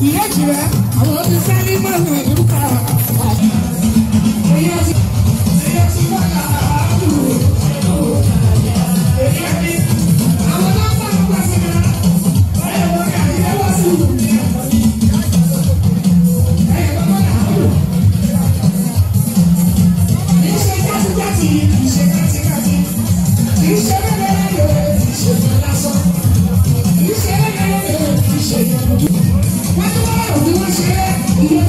ìyájì rẹ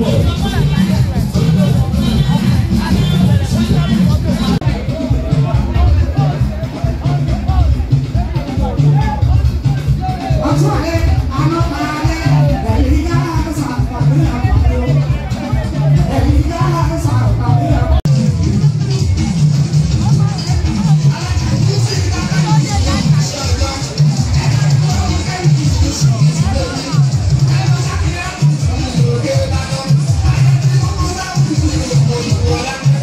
Whoa. Gracias.